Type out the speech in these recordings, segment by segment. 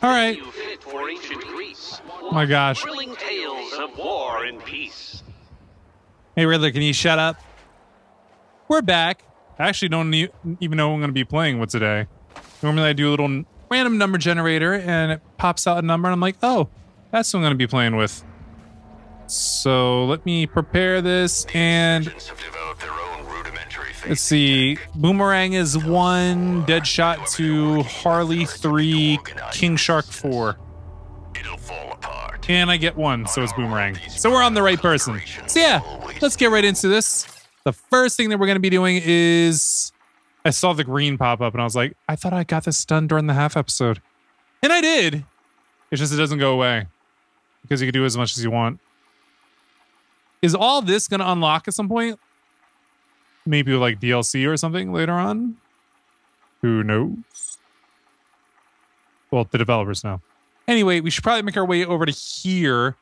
All right. venue fit for ancient Greece. Oh my gosh. Thrilling tales of war and peace. Hey, Riddler, can you shut up? We're back. I actually don't e- even know what I'm going to be playing with today. Normally, I do a little random number generator and it pops out a number, and I'm like, oh, that's what I'm going to be playing with. So let me prepare this and Agents have developed their own rudimentary let's see. Boomerang is one, Deadshot two, Harley three, King Shark four. It'll fall apart. And I get one, so it's Boomerang. So we're on the right person. So yeah, let's get right into this. The first thing that we're going to be doing is I saw the green pop up and I was like, I thought I got this done during the half episode. And I did. It's just it doesn't go away because you can do as much as you want. Is all this going to unlock at some point? Maybe like DLC or something later on? Who knows? Well, the developers know. Anyway, we should probably make our way over to here.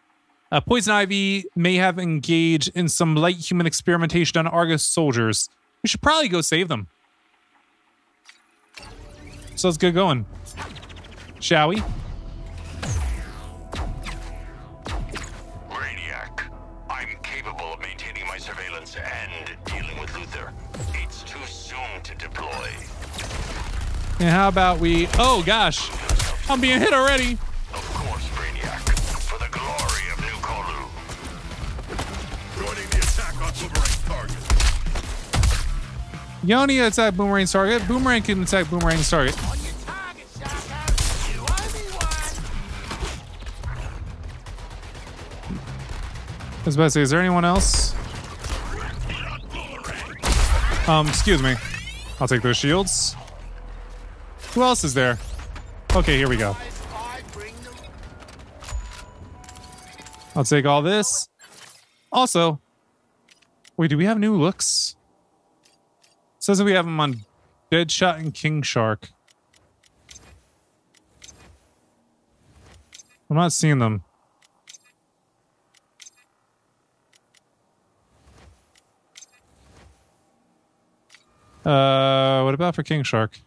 Uh, Poison Ivy may have engaged in some light human experimentation on Argus soldiers. We should probably go save them. So let's get going. Shall we? Brainiac, I'm capable of maintaining my surveillance and dealing with Luthor. It's too soon to deploy. And how about we. Oh gosh, I'm being hit already. Yoni attack Boomerang's target. Boomerang can attack Boomerang's target. Say, is there anyone else? Um, excuse me. I'll take those shields. Who else is there? Okay, here we go. I'll take all this. Also, wait, do we have new looks? Says that we have them on Deadshot and King Shark. I'm not seeing them. Uh, what about for King Shark?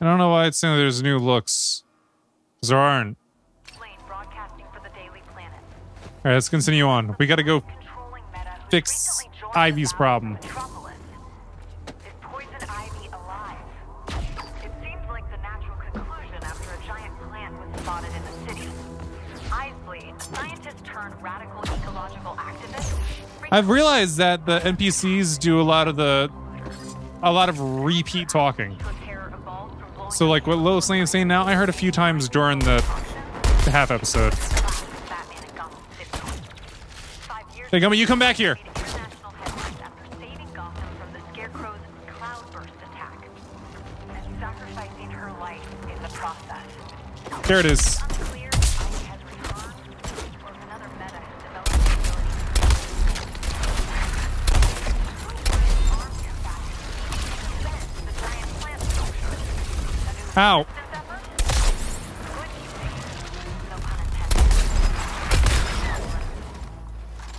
I don't know why it's saying there's new looks. 'Cause there aren't. Lane broadcasting for the Daily Planet. All right, let's continue on. We got to go Fix Ivy's problem. I've realized that the NPCs do a lot of the a lot of repeat talking. So like what Lois Lane is saying now, I heard a few times during the, the half episode. Batman and Gotham City. Five years Hey, Gummy, you come back here. made international headlines after saving Gotham from the Scarecrow's cloudburst attack and sacrificing her life in the process. There it is. Unclear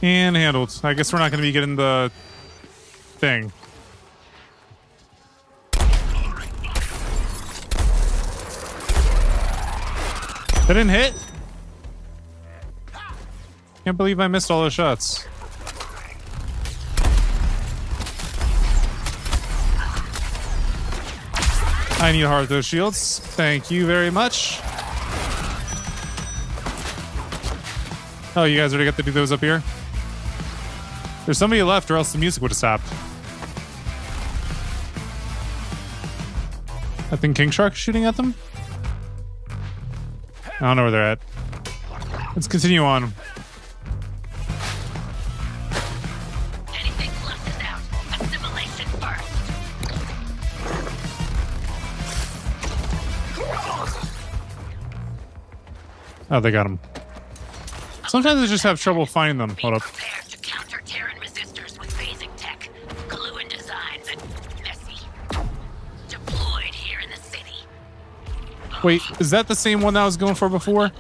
And handled. I guess we're not going to be getting the thing. That didn't hit? Can't believe I missed all those shots. I need heart those shields. Thank you very much. Oh, you guys already got to do those up here? There's somebody left, or else the music would have stopped. I think King Shark is shooting at them. I don't know where they're at. Let's continue on. Anything flushes out. Assimilation first. Oh, they got him. Sometimes I just have trouble finding them. Hold up. Wait, is that the same one that I was going for before?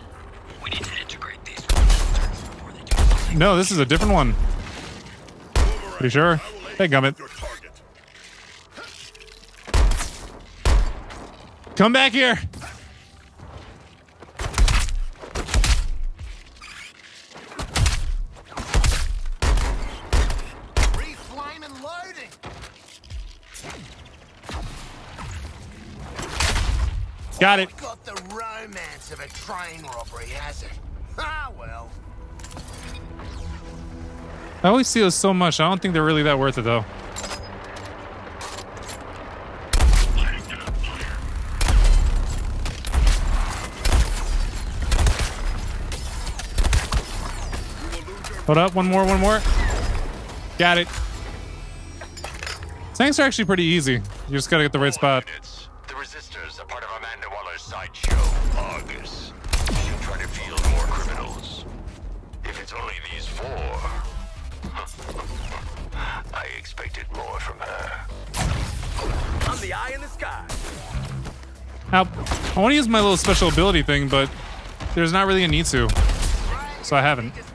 We need to integrate these before they do. No, this is a different one. Pretty sure. Hey, Gummit. Come back here. Romance of a train robbery, has it? Ah, well. I always see those so much. I don't think they're really that worth it, though. Hold up. One more, one more. Got it. Tanks are actually pretty easy. You just gotta get the right spot. I want to use my little special ability thing, but there's not really a need to. So I haven't. Let's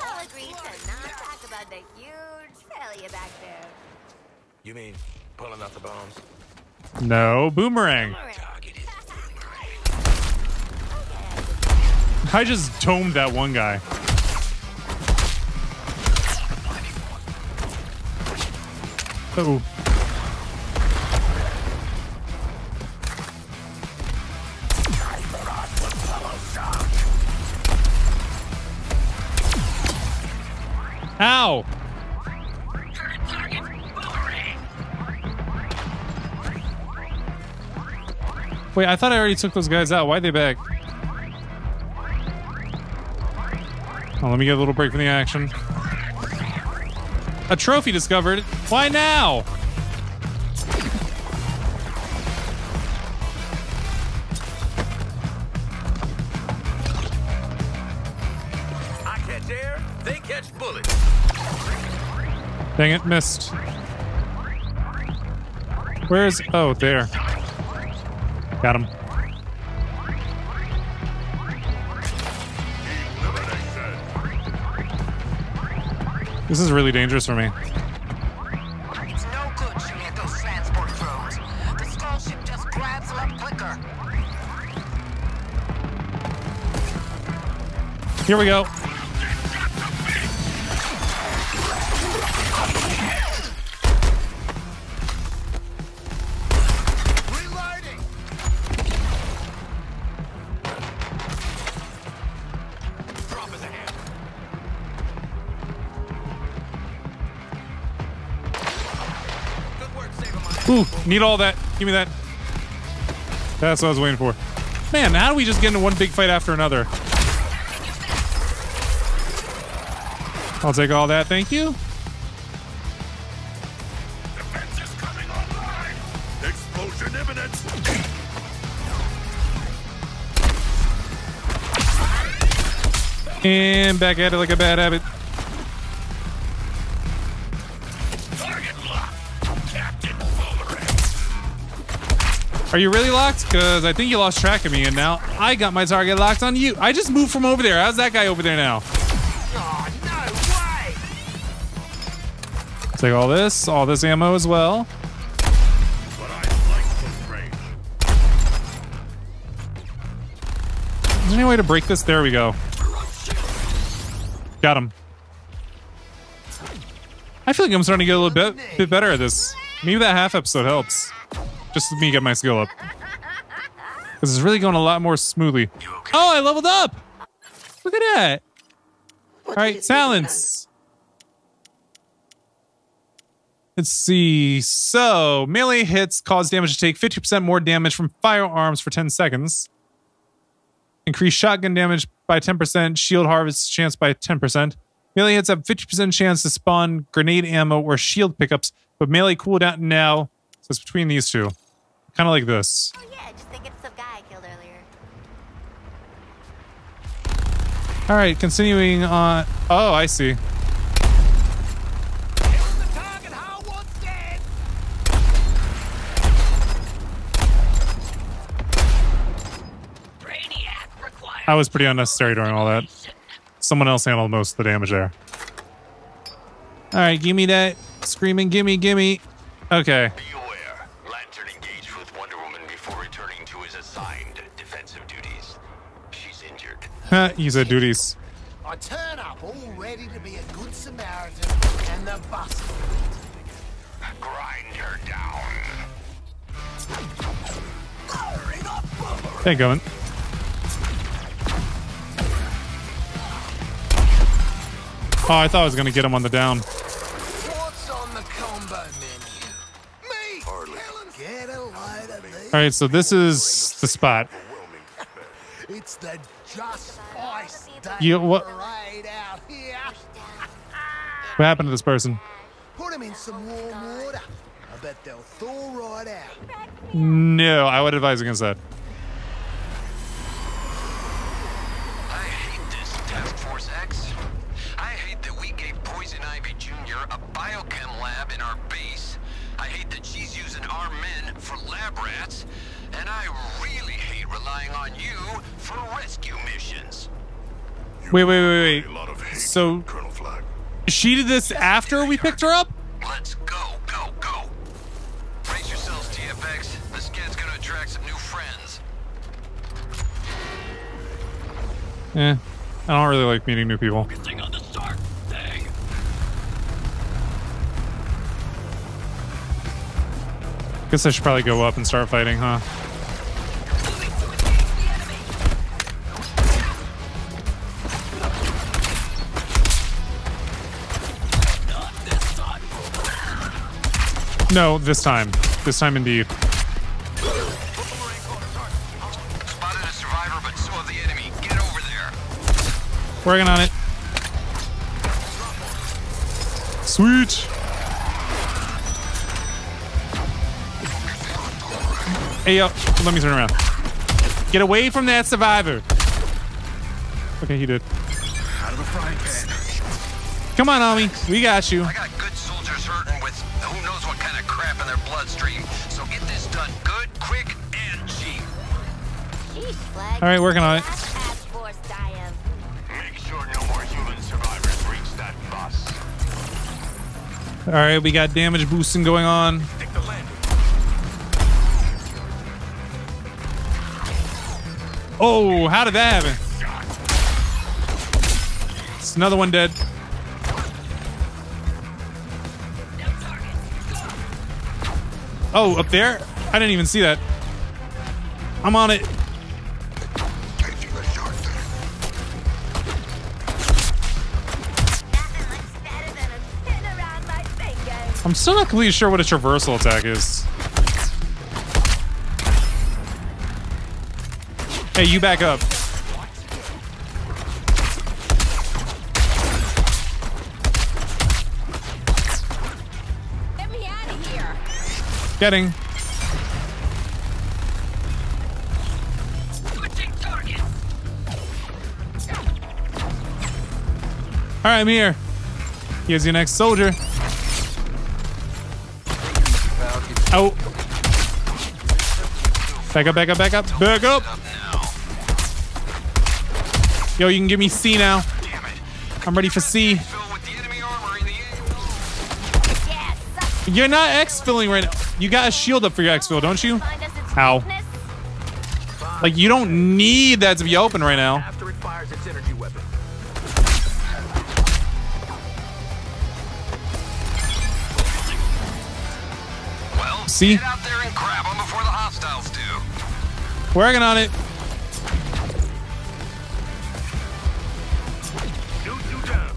all agree to not talk about the huge failure back there. You mean pulling out the bombs? No, boomerang. I just domed that one guy. Oh. Ow! Current target, boomerang. Wait, I thought I already took those guys out. Why'd they back? Oh, let me get a little break from the action. A trophy discovered. Why now? Dang it, missed. Where's... Oh, there. Got him. This is really dangerous for me. It's no good shooting at those transport drones. The skull ship just grabs them up quicker. Here we go. Need all that. Give me that. That's what I was waiting for. Man, how do we just get into one big fight after another? I'll take all that, thank you. And back at it like a bad habit. Are you really locked? Because I think you lost track of me, and now I got my target locked on you. I just moved from over there. How's that guy over there now? Oh, no way! Take all this, all this ammo as well. But I like close range. Is there any way to break this? There we go. Got him. I feel like I'm starting to get a little bit, bit better at this. Maybe that half episode helps. Just me get my skill up. This is really going a lot more smoothly. Oh, I leveled up! Look at that. All right, silence. Let's see. So, melee hits cause damage to take 50% more damage from firearms for 10 seconds. Increase shotgun damage by 10%, shield harvest chance by 10%. Melee hits have 50% chance to spawn grenade ammo or shield pickups, but melee cooldown now. So it's between these two. Kind of like this. Oh yeah, just thinking of some guy I killed earlier. All right, continuing on. Oh, I see. Hit the target how once dead. That was pretty unnecessary during all that. Someone else handled most of the damage there. All right, give me that screaming, gimme, gimme. Okay. injured. he said duties. I turn up all ready to be a good Samaritan, and the bus. Grind her down. Hey, going. Oh, I thought I was gonna get him on the down. What's on the combo menu? Me! Hardly. Get a load of these. All right, so this is the spot. It's the Just Ice Day You- what- parade out here. What happened to this person? Put them in some warm water. I bet they'll thaw right out. No, I would advise against that. I hate this, Task Force X. I hate that we gave Poison Ivy Jr. a biochem lab in our base. I hate that she's using our men for lab rats. And I really hate relying on you for rescue missions. Wait, wait, wait, wait. lot of hate, So Colonel Flag. she did this after we picked her up? Let's go, go, go. Brace yourselves, TFX. This kid's gonna attract some new friends. Eh, I don't really like meeting new people. Focusing on the start thing. Guess I should probably go up and start fighting, huh? No, this time. This time indeed. Spotted a survivor, but so the enemy. Get over there. Working on it. Sweet. Hey, yo, let me turn around. Get away from that survivor. Okay, he did. Out of the frying pan. Come on, Ami. We got you. All right, working on it. All right, we got damage boosting going on. Oh, how did that happen? It's another one dead. Oh, up there? I didn't even see that. I'm on it. I'm still not completely sure what a traversal attack is. Hey, you back up. Get me out of here. Getting. All right, I'm here. Here's your next soldier. Oh. Back up, back up, back up, back up. Yo, you can give me C now. I'm ready for C. You're not X-filling right now. You got a shield up for your X-fill, don't you? Find us its Ow. weakness. Like, you don't need that to be open right now. Do. Working on it. Shoot you down.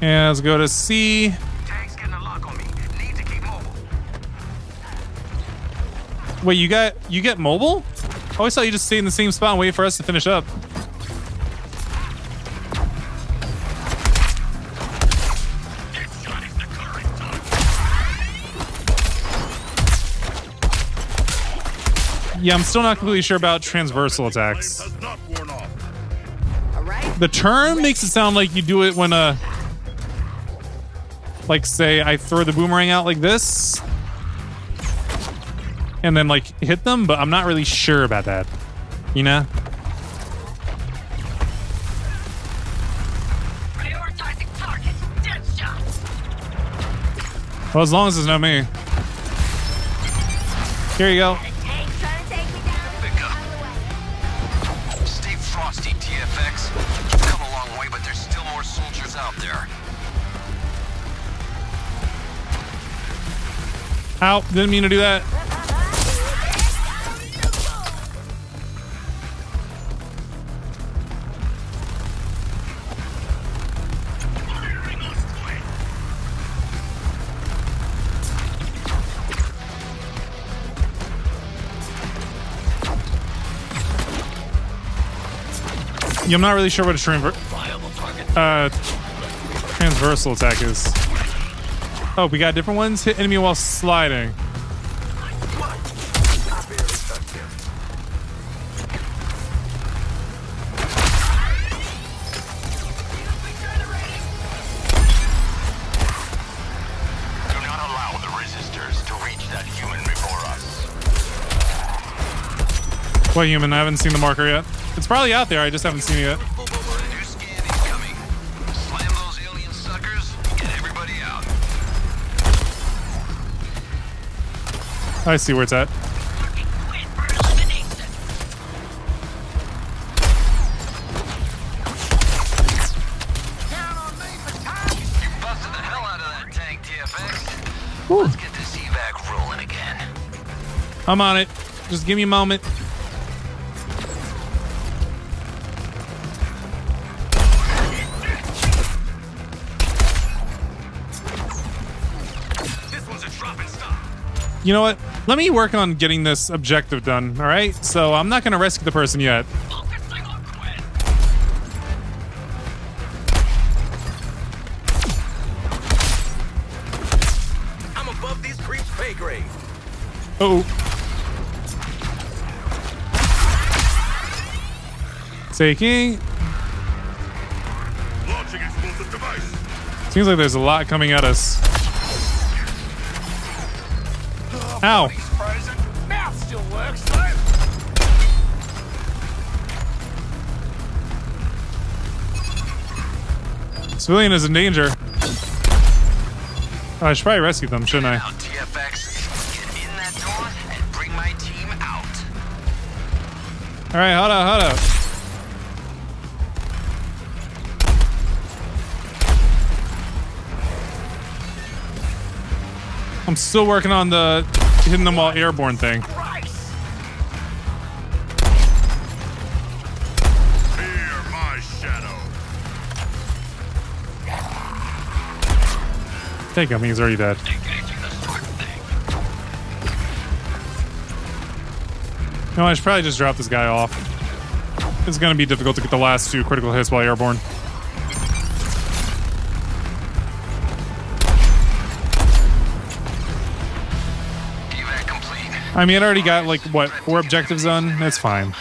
And let's go to C. Tank's getting a lock on me. Need to keep mobile. Wait, you got you get mobile? I always thought you just stay in the same spot and wait for us to finish up. Yeah, I'm still not completely sure about transversal attacks. Has not worn off. All right. The term makes it sound like you do it when uh like say I throw the boomerang out like this. and then like hit them, but I'm not really sure about that. You know? Prioritizing target. Dead shots. Well, as long as it's not me. Here you go. Ow, didn't mean to do that. Yeah, I'm not really sure what a transver- uh, transversal attack is. Oh, we got different ones? Hit enemy while sliding. Do not allow the resistors to reach that human before us. What human? I haven't seen the marker yet. It's probably out there. I just haven't seen it yet. I see where it's at. Fucking quit for elimination. You busted the hell out of that tank, TFX. Let's get this evac rolling again. I'm on it. Just give me a moment. This one's a drop and stop. You know what? Let me work on getting this objective done, all right? So I'm not going to rescue the person yet. Focusing on quit. I'm above these creeps' pay grade. Oh. Taking. Launching device. Seems like there's a lot coming at us. Ow. Mouth still works, though. Civilian is in danger. Oh, I should probably rescue them, shouldn't I? Now, TFX, get in that door and bring my team out. All right, hold up, hold up. I'm still working on the hitting them while airborne thing. Take him, he's already dead. No, I should probably just drop this guy off. It's gonna be difficult to get the last two critical hits while airborne. I mean, I already got like what four objectives done. That's fine.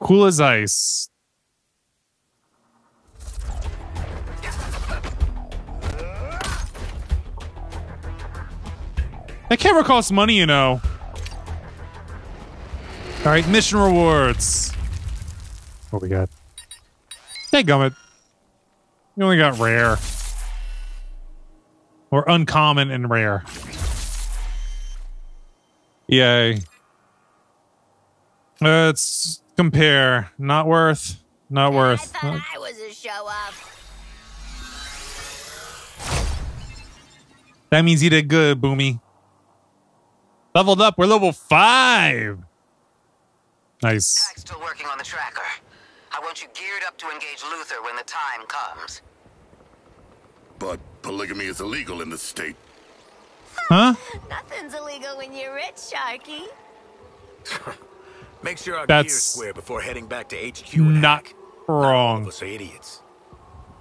Cool as ice. That camera costs money, you know. All right, mission rewards. What we got? Hey, gummit. We only got rare. Or uncommon and rare. Yay. Let's compare. Not worth. Not worth. I worth. thought I was a show off. That means you did good, Boomy. Leveled up. We're level five. Nice. Still working on the tracker. I want you geared up to engage Luthor when the time comes. But polygamy is illegal in this state. Huh? Nothing's illegal when you're rich, Sharky. Make sure our That's gear's square before heading back to HQ. and Not hack. Wrong. us are idiots.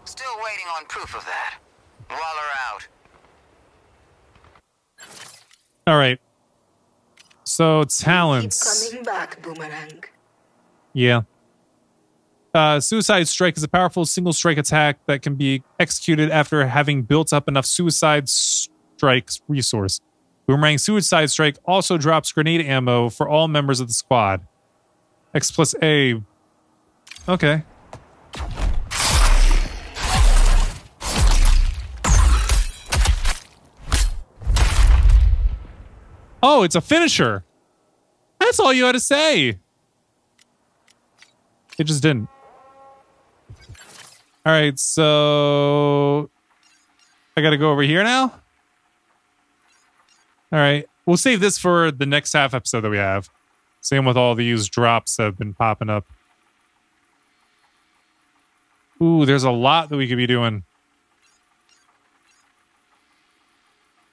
Still waiting on proof of that. Waller out. All right. So talents. Keep coming back, Boomerang. Yeah. Uh, suicide Strike is a powerful single strike attack that can be executed after having built up enough suicide Strike's resource. Boomerang Suicide Strike also drops grenade ammo for all members of the squad. X plus A. Okay. Oh, it's a finisher. That's all you had to say. It just didn't. All right, so I got to go over here now. All right, we'll save this for the next half episode that we have. Same with all these drops that have been popping up. Ooh, there's a lot that we could be doing.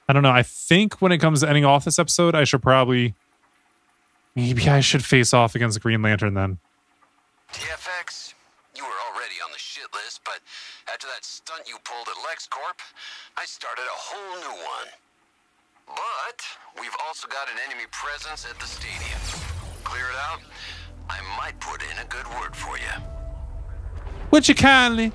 I don't know. I think when it comes to ending off this episode, I should probably. Maybe I should face off against Green Lantern then. TFX, you were already on the shit list, but after that stunt you pulled at LexCorp, I started a whole new one. But we've also got an enemy presence at the stadium. Clear it out, I might put in a good word for you. Would you kindly?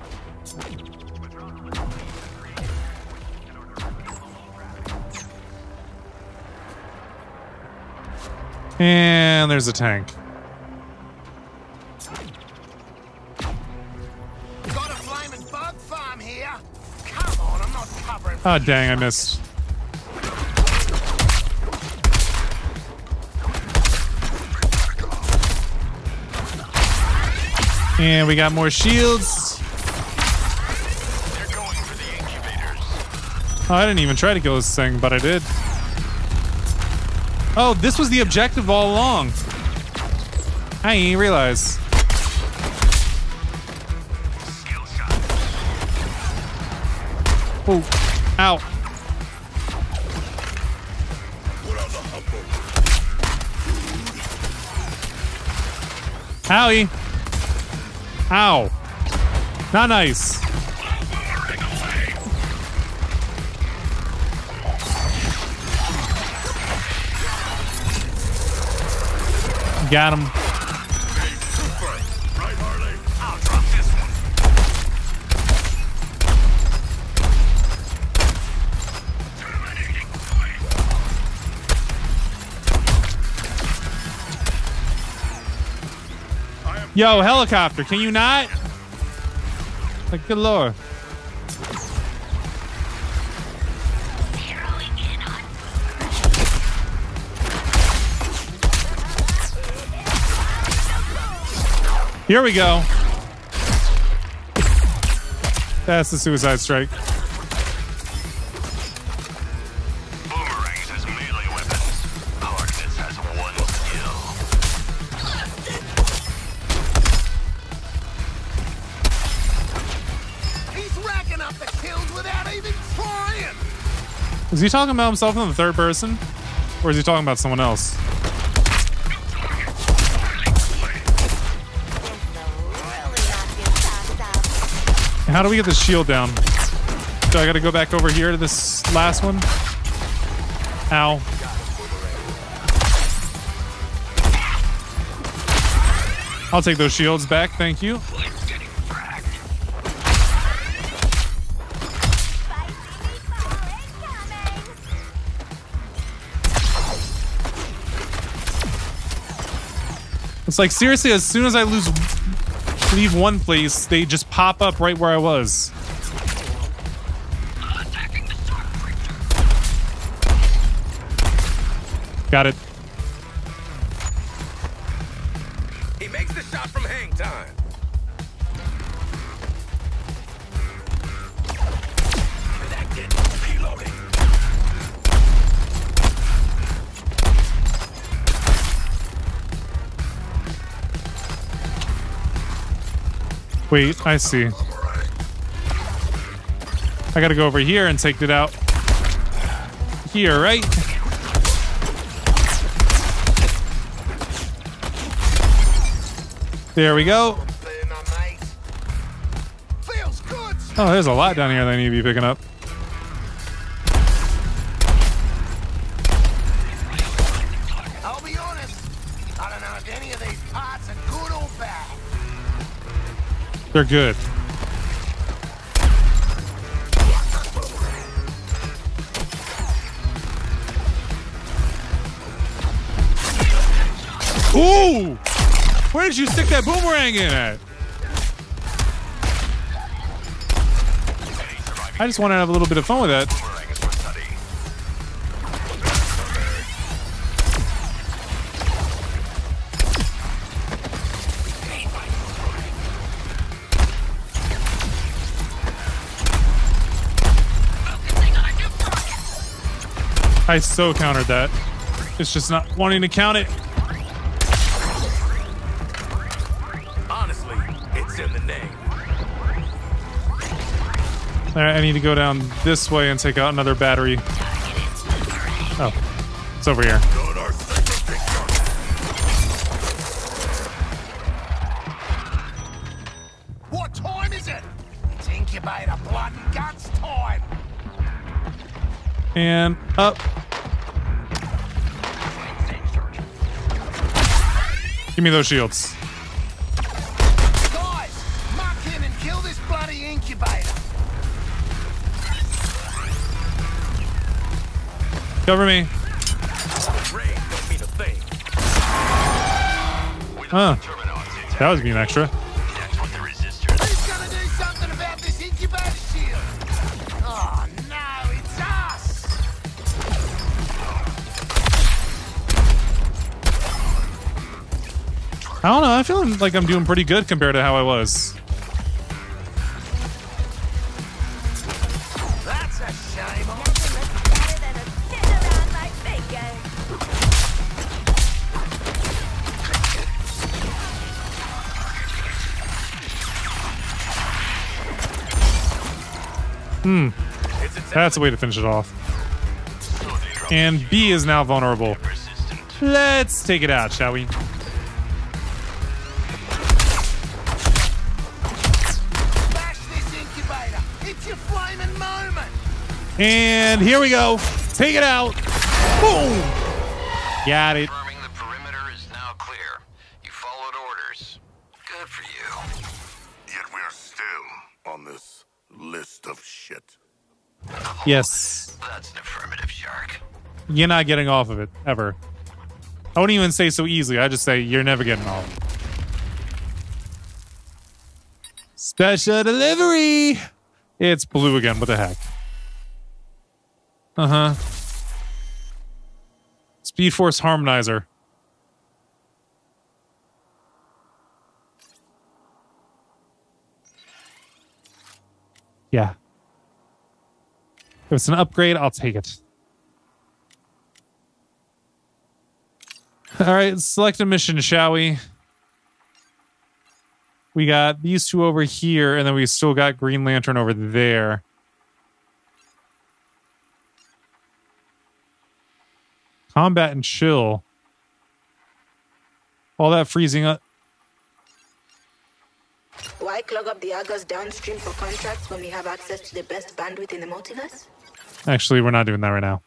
And there's a tank. Oh, dang, I missed. And we got more shields. Oh, I didn't even try to kill this thing, but I did. Oh, this was the objective all along. I didn't realize. Oh, ow. Howie. Ow. Not nice. Got him. Yo, helicopter, can you not? Like, good lord. Here we go. That's the suicide strike. Is he talking about himself in the third person? Or is he talking about someone else? How do we get the shield down? Do I gotta go back over here to this last one? Ow. I'll take those shields back, thank you. It's like seriously, as soon as I lose leave one place, they just pop up right where I was. Got it. Wait, I see. I gotta go over here and take it out. Here, right? There we go. There, my mate. Feels good. Oh, there's a lot down here that I need to be picking up. They're good. Ooh! Where did you stick that boomerang in at? I just want to have a little bit of fun with that. I so countered that. It's just not wanting to count it. Honestly, it's in the name. All right, I need to go down this way and take out another battery. Oh, it's over here. Got Give me those shields. Guys, muck in and kill this bloody incubator. Cover me. Rain don't mean a thing. Huh. That was being extra. I don't know. I feel like I'm doing pretty good compared to how I was. That's a shame. Nothing looks better than a spin around my finger. It's a That's a way to finish it off. And B is now vulnerable. Let's take it out, shall we? And here we go. Take it out. Boom. Got it. Confirming the perimeter is now clear. You followed orders. Good for you. Yet we're still on this list of shit. Yes. That's an affirmative, Shark. You're not getting off of it ever. I wouldn't even say so easily. I just say you're never getting off. Special delivery. It's blue again. What the heck? Uh huh. Speed Force Harmonizer. Yeah. If it's an upgrade, I'll take it. All right, select a mission, shall we? We got these two over here, and then we still got Green Lantern over there. Combat and chill. All that freezing up. Why clog up the Argus downstream for contracts when we have access to the best bandwidth in the multiverse? Actually, we're not doing that right now.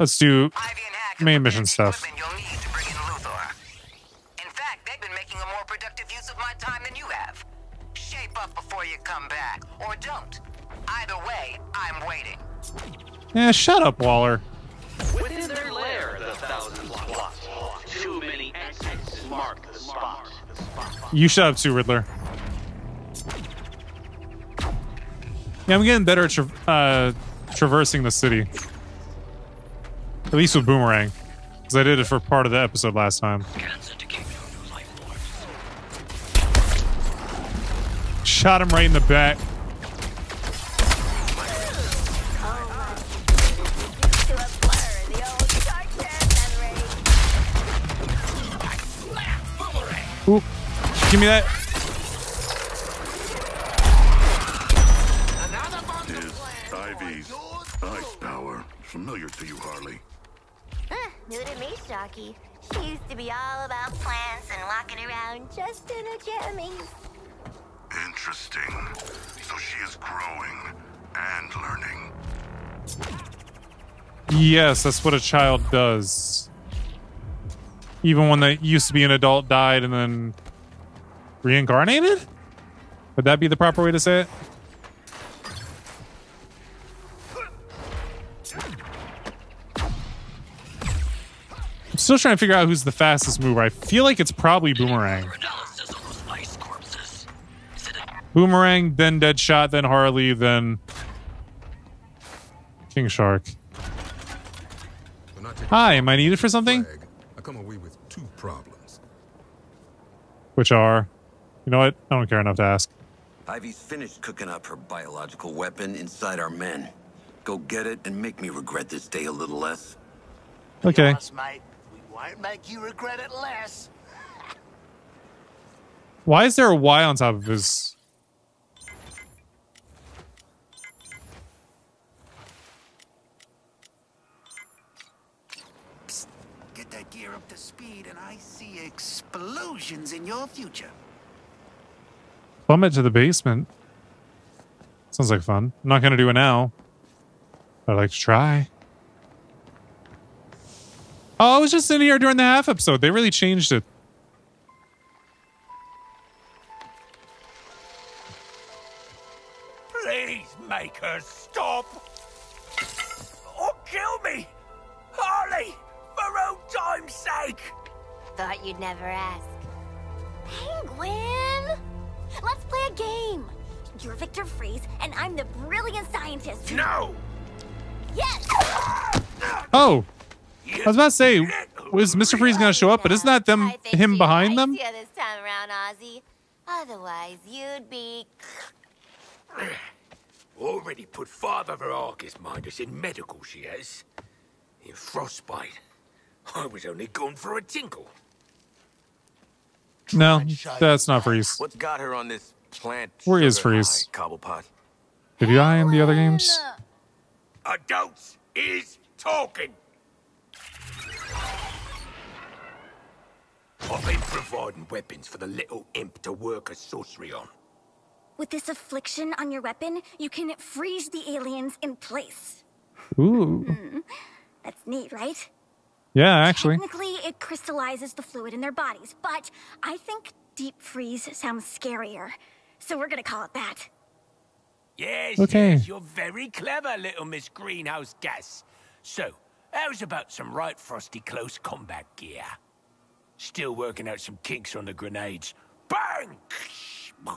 Let's do Ivy and Hack have main mission stuff. equipment You'll need to bring in In fact, they've been making a more productive use of my time than you have. Shape up before you come back, or don't. Either way, I'm waiting. Yeah, shut up, Waller. Within their lair, the thousands plot. Too many exits mark the spot. You shut up too, Riddler. Yeah, I'm getting better at tra- uh, traversing the city. At least with Boomerang. Because I did it for part of the episode last time. Shot him right in the back. Memory. Give me that. Another bundle Is. Ivy's ice power familiar to you, Harley? Huh, new to me, Sharky. She used to be all about plants and walking around just in her jammies. Interesting. So she is growing and learning. Yes, that's what a child does. Even when they used to be an adult died and then reincarnated? Would that be the proper way to say it? I'm Still trying to figure out who's the fastest mover. I feel like it's probably Boomerang. Boomerang, then Deadshot, then Harley, then King Shark. Hi, am I needed for something? flag, I come away with two problems. Which are, you know what? I don't care enough to ask. Ivy's finished cooking up her biological weapon inside our men. Go get it and make me regret this day a little less. Okay. Yes, mate. We won't make you regret it less. Why is there a Y on top of his? Get that gear up to speed, and I see explosions in your future. Plummet to the basement. Sounds like fun. I'm not gonna do it now. But I'd like to try. Oh, I was just in here during the half episode. They really changed it. Please make her stop. Or kill me. Harley, for old time's sake. Thought you'd never ask. Penguin! Let's play a game. You're Victor Fries, and I'm the brilliant scientist. who- No. Yes! Oh, I was about to say, was Mr. Freeze gonna show up? But isn't that them, him behind them? you this time around, Ozzy. Otherwise, you'd be. Already put Father Verarchus mind us in medical, she has. In frostbite. I was only going for a tinkle. No, that's not Freeze. What's got her on this plant? Where is Freeze? Cobblepot. Did he die in the other games? Adults is talking. I've been providing weapons for the little imp to work a sorcery on. With this affliction on your weapon, you can freeze the aliens in place. Ooh. Hmm. That's neat, right? Yeah, actually. Technically, it crystallizes the fluid in their bodies, but I think deep freeze sounds scarier. So we're gonna call it that. Yes, Okay. yes, you're very clever, little Miss Greenhouse Gas. So, how's about some right frosty close combat gear? Still working out some kinks on the grenades. Bang!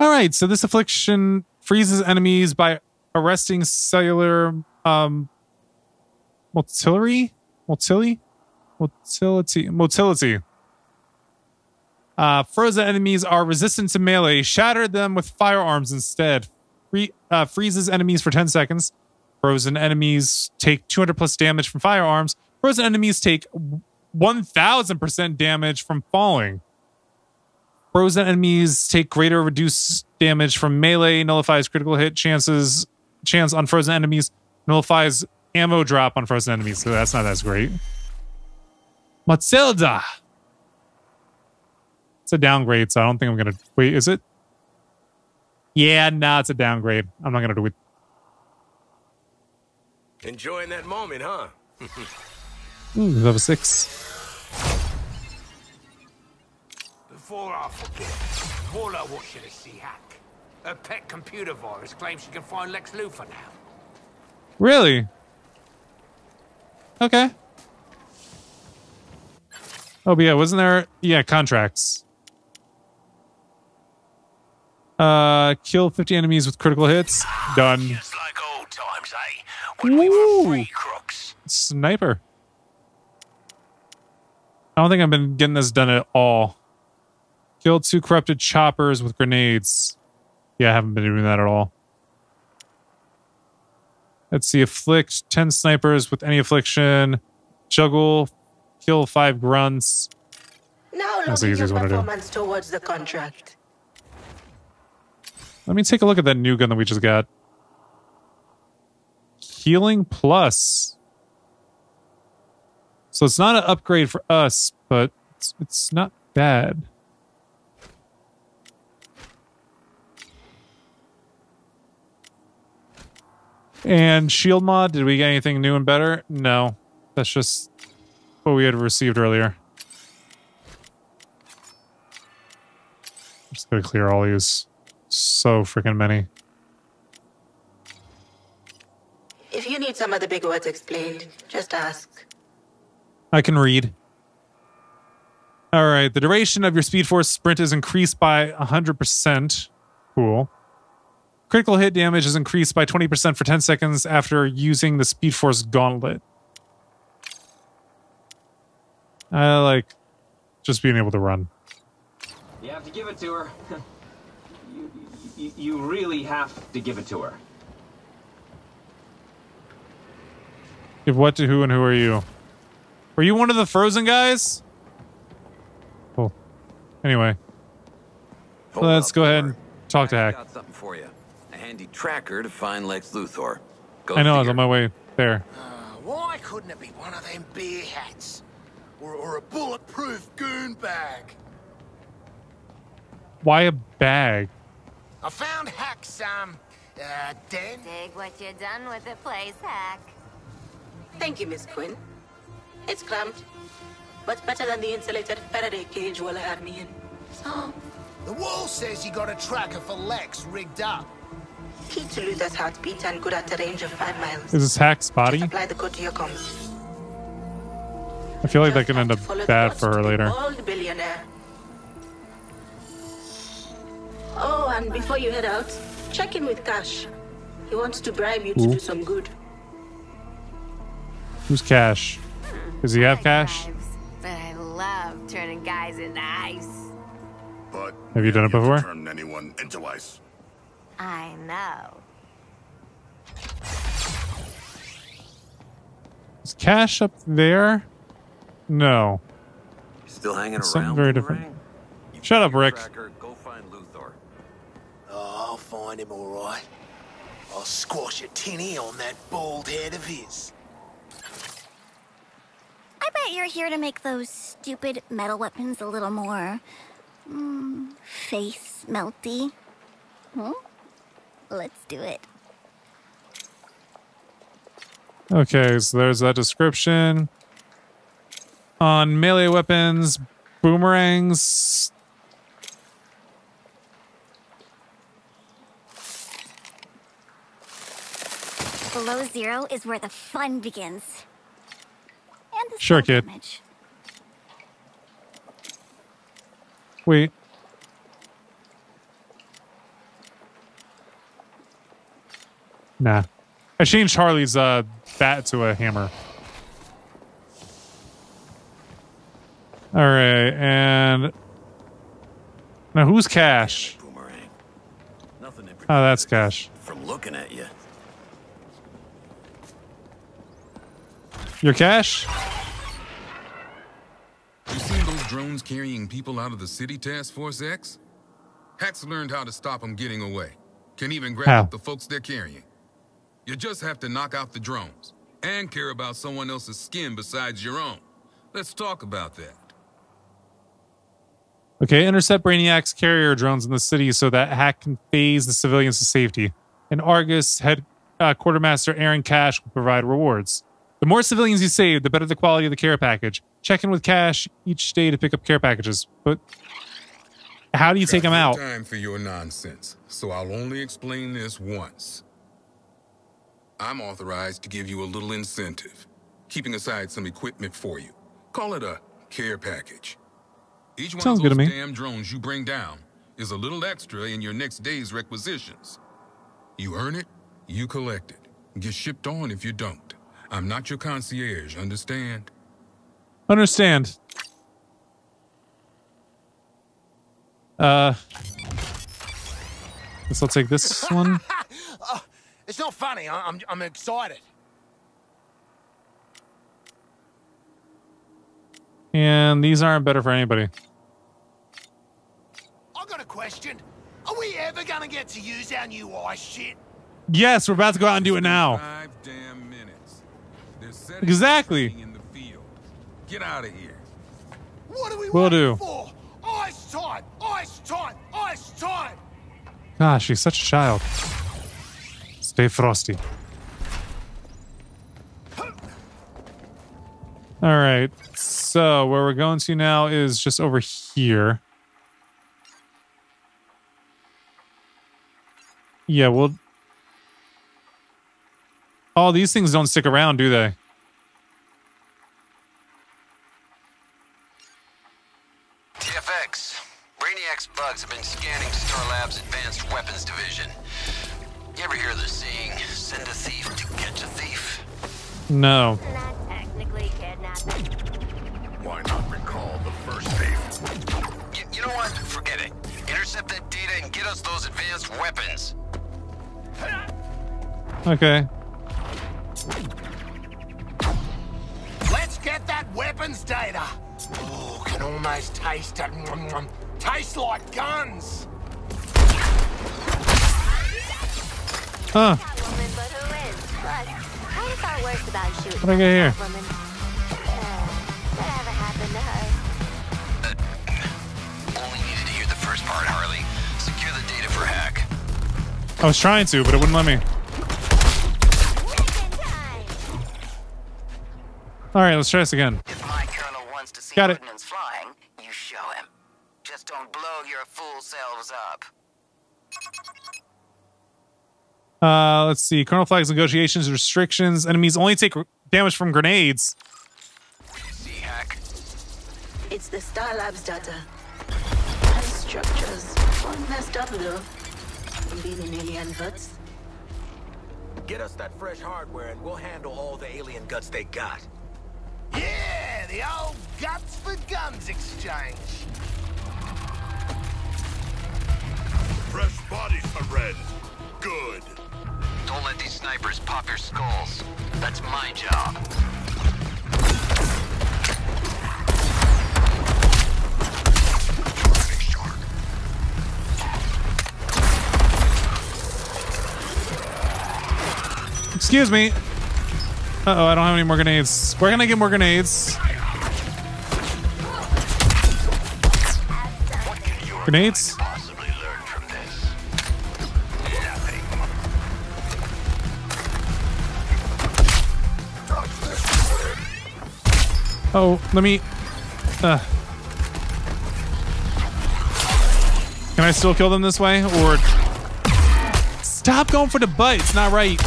All right, so this affliction freezes enemies by arresting cellular um motility, motility, motility, motility. Uh, frozen enemies are resistant to melee. Shatter them with firearms instead. Free, uh, freezes enemies for 10 seconds. Frozen enemies take 200 plus damage from firearms. Frozen enemies take 1000% damage from falling. Frozen enemies take greater reduced damage from melee, nullifies critical hit chances, chance on frozen enemies, nullifies ammo drop on frozen enemies, so that's not as great. Matilda! It's a downgrade, so I don't think I'm gonna wait, is it? Yeah, nah, it's a downgrade. I'm not gonna do it. Enjoying that moment, huh? Ooh, level six. Before I forget, Waller wants you to see Hack. Her pet computer virus claims she can find Lex Luthor now. Really? Okay. Oh, but yeah, wasn't there? Yeah, contracts. Uh, kill 50 enemies with critical hits. Done. Just like old times, eh? When we were free crooks. Sniper. I don't think I've been getting this done at all. Kill two corrupted choppers with grenades. Yeah, I haven't been doing that at all. Let's see. Afflict 10 snipers with any affliction. Juggle. Kill five grunts. Now That's the look at your easiest one to do. performance towards the contract. Let me take a look at that new gun that we just got. Healing Plus. So it's not an upgrade for us, but it's, it's not bad. And shield mod, did we get anything new and better? No. That's just what we had received earlier. Just gotta clear all these. So freaking many. If you need some of the big words explained. Just ask. I can read. All right. The duration of your Speed Force sprint is increased by 100%. Cool. Critical hit damage is increased by 20% for 10 seconds after using the Speed Force Gauntlet. I like just being able to run. You have to give it to her. you, you, you really have to give it to her. Give what to who and who are you? Were you one of the frozen guys? Cool. Anyway. Hold let's up, go ahead and talk to Hack. got something for you. A handy tracker to find Lex Luthor. Go I know, I was on my way there. Why couldn't it be one of them beer hats? Or, or a bulletproof goon bag? Why a bag? I found Hack's, um, uh, den. Dig what you done with the place, Hack. Thank you, Miss Quinn. It's cramped, but better than the insulated Faraday cage Waller had me in. So, The wall says you got a tracker for Lex rigged up. Key to Luthor's heartbeat and good at a range of five miles. Is this Hack's body? Apply the code to your comms. I feel like that could end up bad for her later. Old billionaire. Oh, and before you head out, check in with Cash. He wants to bribe you to do some good. Who's Cash? Does he have cash? But I love turning guys into ice. But Have you done it before? Turn anyone into ice. I know. Is Cash up there? No. Still hanging It's around? something very Boomerang? different. Shut up, Rick. Tracker, go find Luthor. Oh, I'll find him all right. I'll squash a tinny on that bald head of his. I bet you're here to make those stupid metal weapons a little more. Mm, face melty. Hmm? Let's do it. Okay, so there's that description. On melee weapons, boomerangs. Below zero is where the fun begins. And the Sure, kid. damage. Wait. Nah. I changed Harley's uh, bat to a hammer. All right, and now who's Cash? Boomerang. Nothing in Oh, that's Cash. from looking at you. Your Cash? You seen those drones carrying people out of the city, Task Force X? Hack's learned how to stop them getting away. Can even grab How? up the folks they're carrying. You just have to knock out the drones and care about someone else's skin besides your own. Let's talk about that. Okay, intercept Brainiac's carrier drones in the city so that Hack can phase the civilians to safety. And Argus head uh, quartermaster Aaron Cash will provide rewards. The more civilians you save, the better the quality of the care package. Check in with Cash each day to pick up care packages. But how do you take them out? time for your nonsense, so I'll only explain this once. I'm authorized to give you a little incentive, keeping aside some equipment for you. Call it a care package. Each one Sounds of good to those me. damn drones you bring down is a little extra in your next day's requisitions. You earn it, you collect it. Get shipped on if you don't. I'm not your concierge, understand? Understand. Uh, guess I'll take this one. It's not funny. I- I'm, I'm excited. And these aren't better for anybody. I got a question. Are we ever gonna get to use our new ice shit? Yes, we're about to go out and do it now. Five damn minutes. They're setting Exactly. in the field. Get out of here. What are we Will waiting do. for? Ice time! Ice time! Ice time! Gosh, she's such a child. Stay frosty. All right. So where we're going to now is just over here. Yeah, we'll. Oh, these things don't stick around, do they? TFX. Brainiac's bugs have been scanning Star Labs' Advanced Weapons Division. You ever hear the No. Why not recall the first thief? You, you know what? Forget it. Intercept that data and get us those advanced weapons. Okay. Let's get that weapons data. Oh, can almost taste it. Mwah, mwah. Tastes like guns. Huh. Woman, but who is? Plus, how is our worst about shooting? What'd I get here? Woman? Whatever happened to her? Only needed to hear the first part, Harley. Secure the data for hack. I was trying to, but it wouldn't let me. All right, let's try this again. If my colonel wants to see Got it. ordnance flying, you show him. Just don't blow your fool selves up. Uh, let's see. Colonel Flag's negotiations restrictions. Enemies only take damage from grenades. It's the Star Labs data. And structures. All messed up though. From being in alien guts. Get us that fresh hardware and we'll handle all the alien guts they got. Yeah, the old guts for guns exchange. Fresh bodies, friend. Good. Don't let these snipers pop your skulls. That's my job. Excuse me. Uh oh, I don't have any more grenades. Where can I get more grenades? Grenades? Oh, let me. Uh. Can I still kill them this way, or stop going for the butt? It's not right.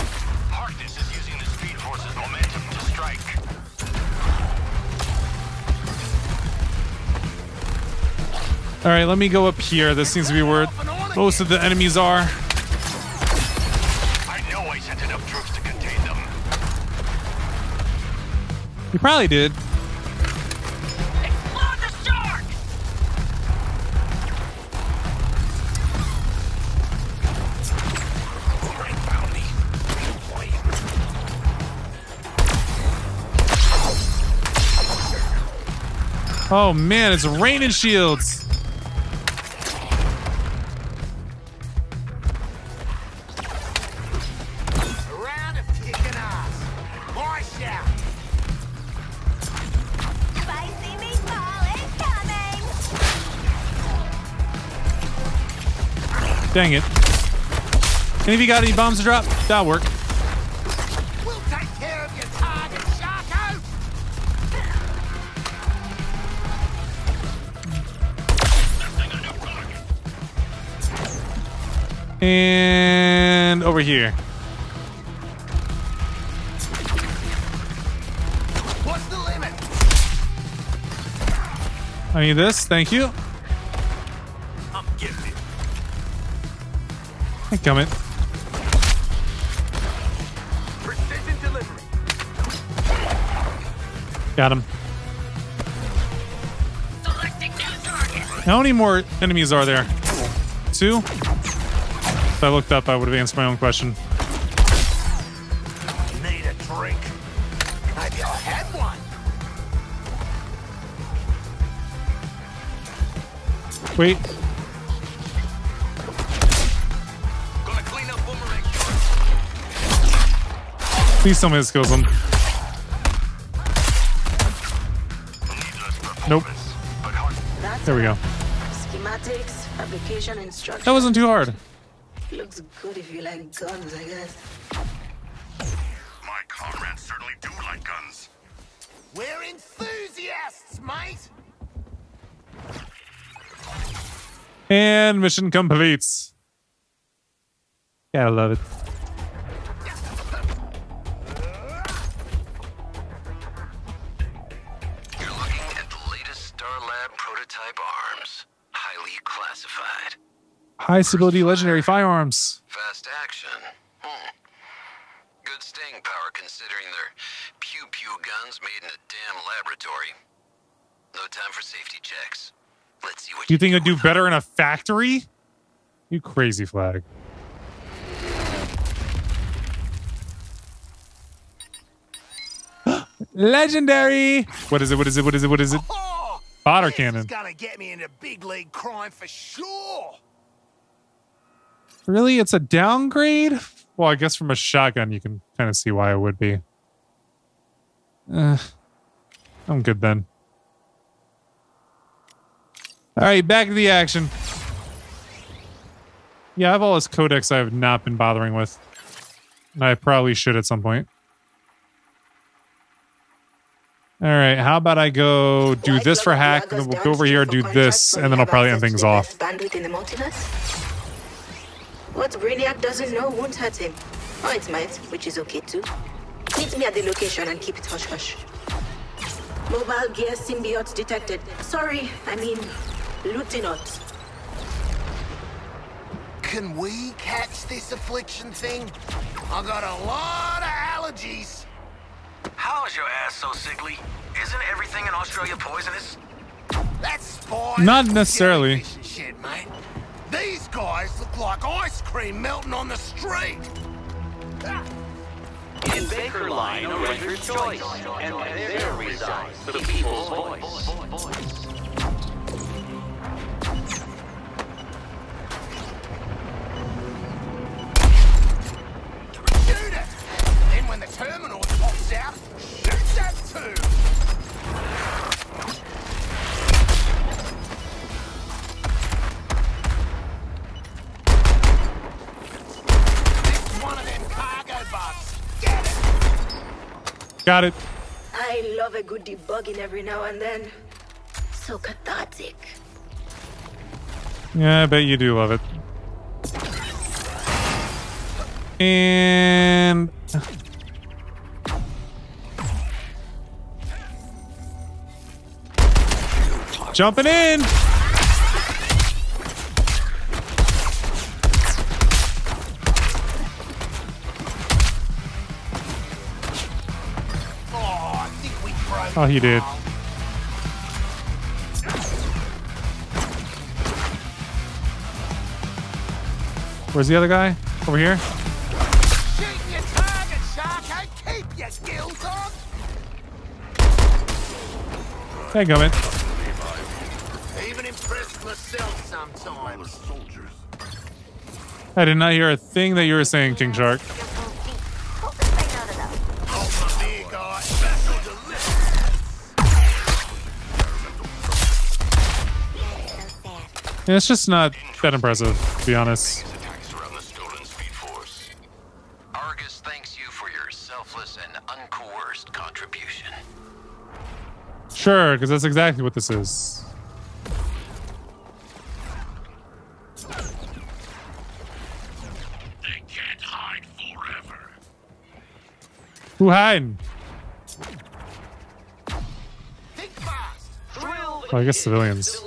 All right, let me go up here. This seems to be where most of the enemies are. I know I sent enough troops to contain them. You probably did. Oh man, it's raining shields. Round of kicking ass. My shout. Spicy meatball incoming! Dang it. Any of you got any bombs to drop? That'll work. And over here. What's the limit? I need this. Thank you. I'm gifted. I come it. Precision delivery. Got him. How many more enemies are there? Two? If I looked up, I would have answered my own question. Need a drink. Maybe I'll have one. Wait. Gonna clean up boomerang. Please tell me this kills him. Nope. There we go. Schematics, fabrication instructions. That wasn't too hard good if you like guns, I guess. My comrades certainly do like guns. We're enthusiasts, mate! And mission completes. Gotta love it. High stability legendary firearms. Considering they're pew pew guns made in a damn laboratory. No time for safety checks. Let's see what You think it'd do better in a factory? You crazy Flag. Legendary. What is it? What is it? What is it? What is it? Oh, Fodder cannon. It's gonna get me into big league crime for sure. Really? It's a downgrade? Well, I guess from a shotgun, you can kind of see why it would be. Uh, I'm good then. All right, back to the action. Yeah, I have all this codex I have not been bothering with. And I probably should at some point. All right, how about I go do this for hack, and then we'll go over here, do this, and then I'll probably end things off. Bandwidth in the multiverse? What Brainiac doesn't know won't hurt him. Or it might, which is okay too. Meet me at the location and keep it hush hush. Mobile gear symbiote detected. Sorry, I mean, Lieutenant. Can we catch this affliction thing? I got a lot of allergies. How is your ass so sickly? Isn't everything in Australia poisonous? That's spy. Not necessarily. Shit, mate. These guys look like ice cream melting on the street. In Baker Line, a renter's choice, and there resides the people's voice. Shoot it! Then when the terminal pops out, shoot that too! Bugs. Get it! Got it. I love a good debugging every now and then. So cathartic. Yeah, I bet you do love it. And jumping in. Oh, he did. Where's the other guy? Over here? Shoot your target, Sharko. Eh? Keep your skills on. Hey, Gummit. Even impressed myself sometimes. I did not hear a thing that you were saying, King Shark. It's just not that impressive, to be honest. Argus thanks you for your selfless and uncoerced contribution. Sure, because that's exactly what this is. They can't hide forever. Who hiding? Oh, I guess civilians.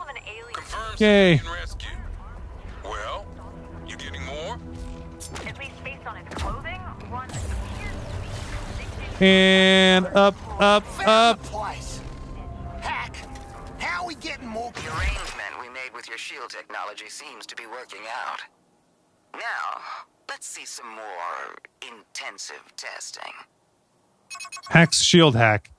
Of an alien. Yay. Well, you getting more? At least based on its clothing, one And up, up, up. Place. Hack. How we getting more? The arrangement we made with your shield technology seems to be working out. Now, see some more intensive testing. Hack's shield hack.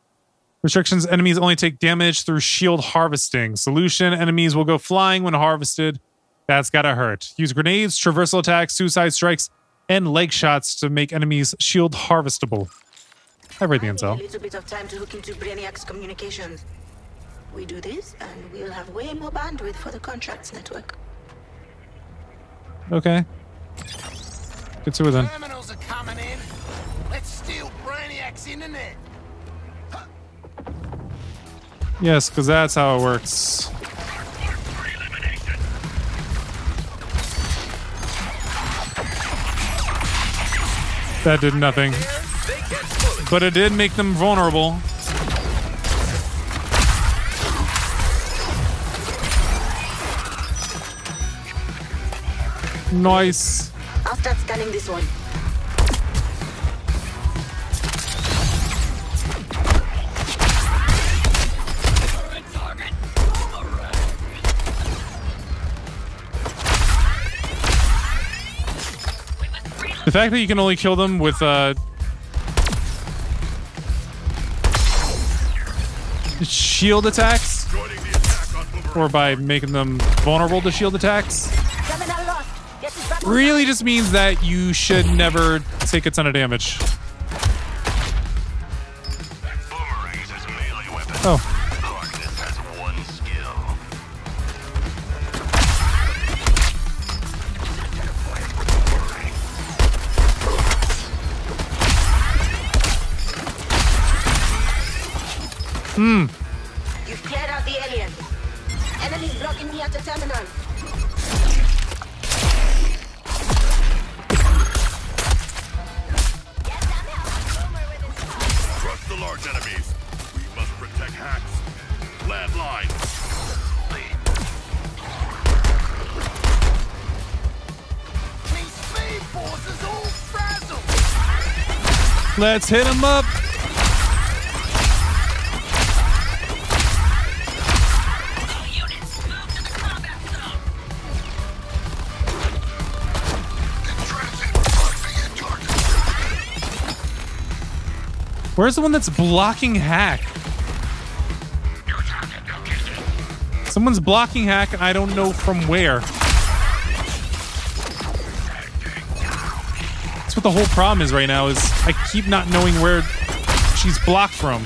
Restrictions enemies only take damage through shield harvesting. Solution enemies will go flying when harvested. That's gotta hurt. Use grenades, traversal attacks, suicide strikes, and leg shots to make enemies shield harvestable. I read the A intel. little bit of time to hook into Brainiac's communications. We do this, and we'll have way more bandwidth for the contracts network. Okay. Get to it then. Terminals are coming in. Let's steal Brainiac's internet. Yes, because that's how it works. That did nothing. But it did make them vulnerable. Nice. I'll start scanning this one. The fact that you can only kill them with uh shield attacks or by making them vulnerable to shield attacks really just means that you should never take a ton of damage. Oh. Hmm. Let's hit him up. Where's the one that's blocking hack? Someone's blocking hack, and I don't know from where. That's what the whole problem is right now. Is I keep not knowing where she's blocked from.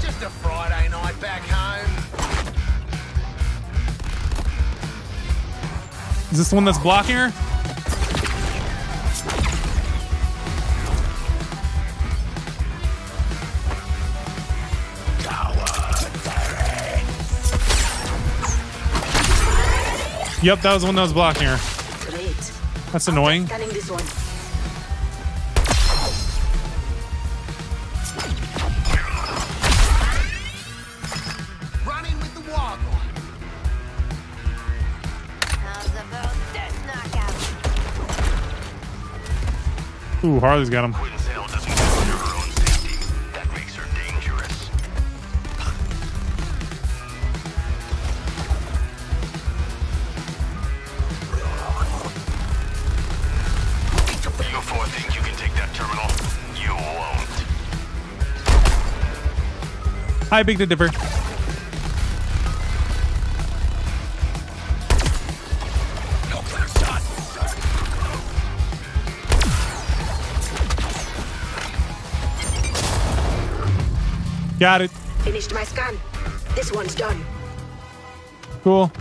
Just a Friday night back home. Is this the one that's blocking her? Yep, that was the one that was blocking her. Great. That's annoying. Scanning this one. Running with the. How's about this knockout? Ooh, Harley's got him. Hi, Big the Dipper. No clear shot. Got it. Finished my scan. This one's done. Cool.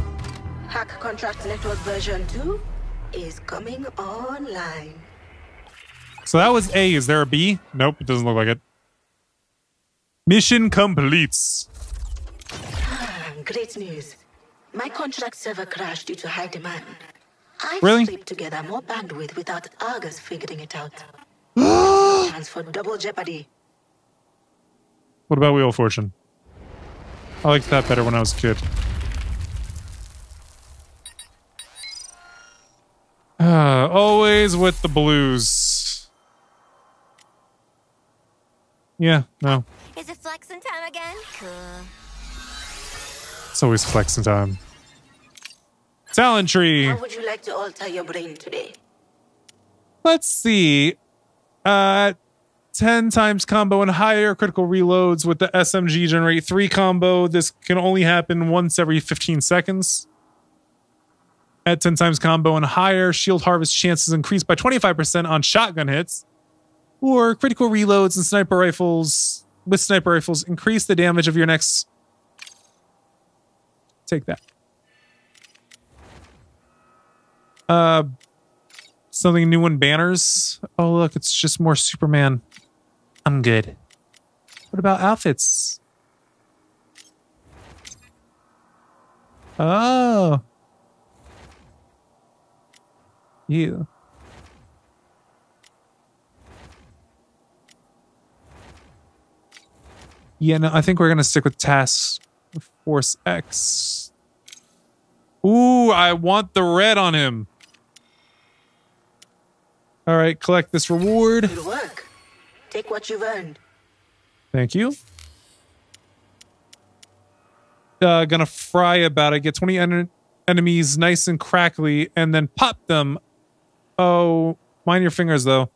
Hack Contract Network version 2 is coming online. So that was A. Is there a B? Nope, it doesn't look like it. Mission completes. Great news. My contract server crashed due to high demand. I've Really? scraped together more bandwidth without Argus figuring it out. Chance for double jeopardy. What about Wheel of Fortune? I liked that better when I was a kid. Uh, always with the blues. Yeah, no. Is it flexing time again? Cool. It's always flexing time. Talent tree. How would you like to alter your brain today? Let's see. Uh 10 times combo and higher critical reloads with the SMG generate 3 combo. This can only happen once every 15 seconds. At 10 times combo and higher, shield harvest chances increased by 25% on shotgun hits. Or critical reloads and sniper rifles with sniper rifles increase the damage of your next. Take that. Uh, something new in banners. Oh, look, it's just more Superman. I'm good. What about outfits? Oh. You. Yeah, no, I think we're gonna stick with Task Force X. Ooh, I want the red on him. All right, collect this reward. Good work. Take what you've earned. Thank you. Uh, gonna fry about it. Get 20 en- enemies nice and crackly and then pop them. Oh, mind your fingers though.